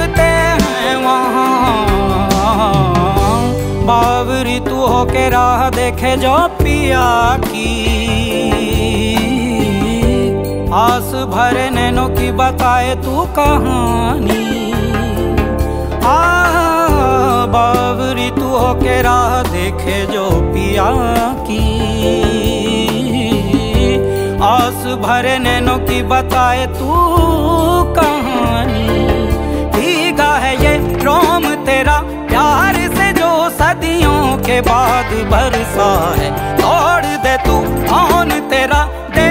देखते हैं वहाँ। बाबरी तू हो के राह देखे जो पिया की। आस भरे नैनो की बताए तू कहानी। आ बाबरी तू हो के राह देखे जो पिया की। आस भरे नैनो की बताए तू का के बाद भरसा है तोड़ दे तू कौन तेरा देख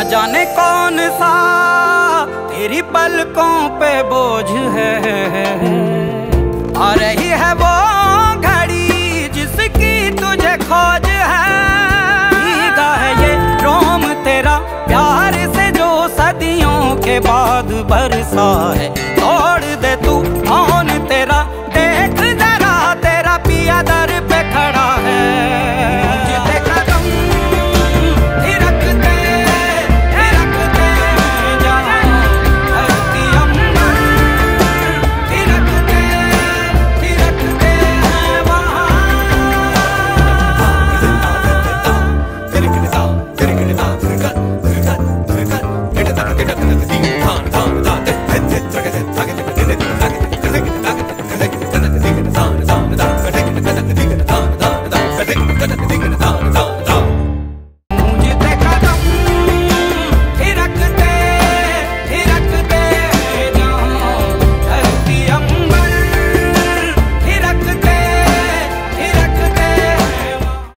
न जाने कौन सा तेरी पलकों पे बोझ है। आ रही है वो घड़ी जिसकी तुझे खोज है। है ये रोम तेरा प्यार से जो सदियों के बाद बरसा है। तोड़ दे तू